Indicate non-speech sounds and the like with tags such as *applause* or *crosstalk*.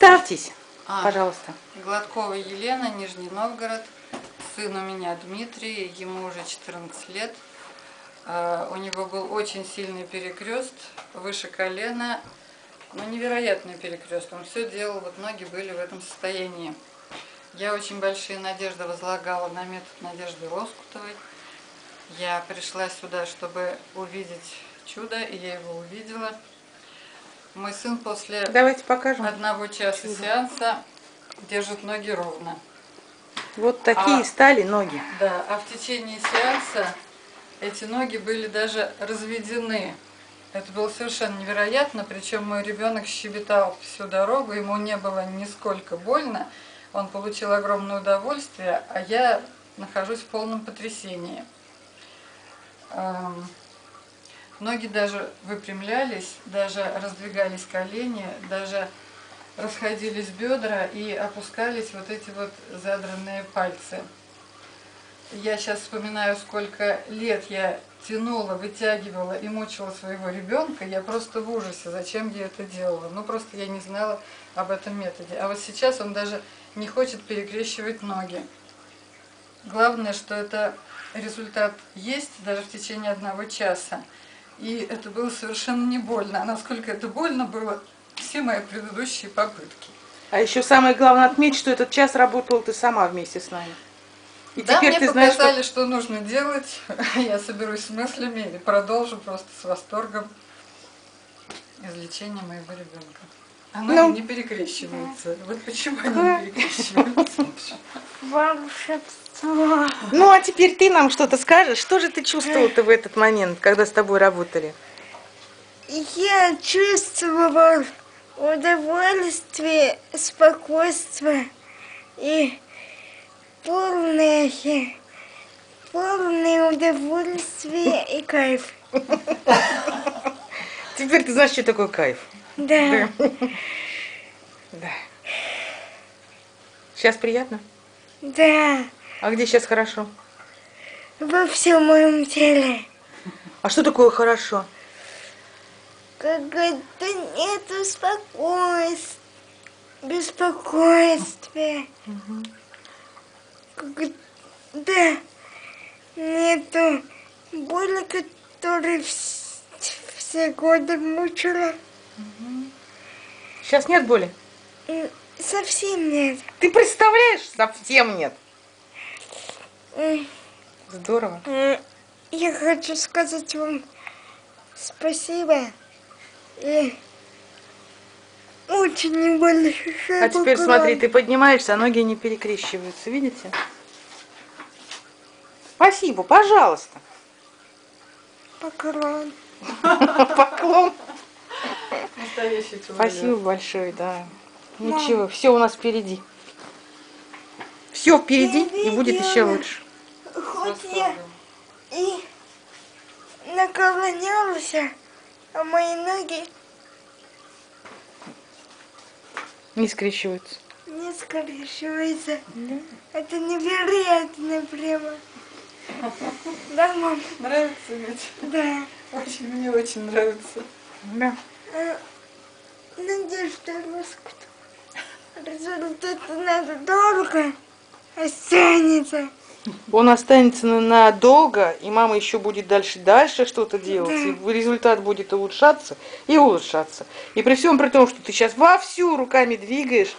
Представьтесь, А, пожалуйста. Гладкова Елена, Нижний Новгород. Сын у меня Дмитрий, ему уже 14 лет. А, У него был очень сильный перекрест выше колена. Ну, невероятный перекрест. Он все делал, вот ноги были в этом состоянии. Я очень большие надежды возлагала на метод Надежды Лоскутовой. Я пришла сюда, чтобы увидеть чудо, и я его увидела. Мой сын после Давайте покажем. одного часа сеанса держит ноги ровно. Вот такие А. стали ноги. Да, а в течение сеанса эти ноги были даже разведены. Это было совершенно невероятно, причем мой ребенок щебетал всю дорогу, ему не было нисколько больно, он получил огромное удовольствие, а я нахожусь в полном потрясении. Ноги даже выпрямлялись, даже раздвигались колени, даже расходились бедра и опускались вот эти вот задранные пальцы. Я сейчас вспоминаю, сколько лет я тянула, вытягивала и мучила своего ребенка. Я просто в ужасе, зачем я это делала. Ну, просто я не знала об этом методе. А вот сейчас он даже не хочет перекрещивать ноги. Главное, что это результат есть даже в течение одного часа. И это было совершенно не больно. А насколько это больно было, все мои предыдущие попытки. А еще самое главное отметить, что этот час работала ты сама вместе с нами. И да, теперь мне ты знаешь, показали, что... что нужно делать. *laughs* Я соберусь с мыслями и продолжу просто с восторгом излечение моего ребенка. Оно Ну. не перекрещивается. Вот почему они не перекрещиваются. Волшебство. Ну, а теперь ты нам что-то скажешь. Что же ты чувствовал-то в этот момент, когда с тобой работали? Я чувствовал удовольствие, спокойствие и полное, полное удовольствие и кайф. Теперь ты знаешь, что такое кайф. Да. *laughs* Да. Сейчас приятно? Да. А где сейчас хорошо? Во всем моем теле. А что такое хорошо? Когда нету спокойствия, беспокойствия. Когда нету боли, которая вс- все годы мучила. Сейчас нет боли? Совсем нет. Ты представляешь? Совсем нет. Здорово. Я хочу сказать вам спасибо. И очень большое А теперь поклон. смотри, ты поднимаешься, а ноги не перекрещиваются, видите? Спасибо, пожалуйста. Поклон. *laughs* Поклон. Настоящий человек. Спасибо большое, да. Ничего, все у нас впереди. Все впереди и будет еще лучше. Хоть я и наклонялся, а мои ноги Не скрещиваются. не скрещиваются. Это невероятно прямо. Да, мам? Нравится ведь? Да. Очень, мне очень нравится. Да. А, Надежда Лоскутова. Результат надолго останется. Он останется на- надолго, и мама еще будет дальше дальше что-то делать, Да. и результат будет улучшаться и улучшаться. И при всем при том, что ты сейчас вовсю руками двигаешь,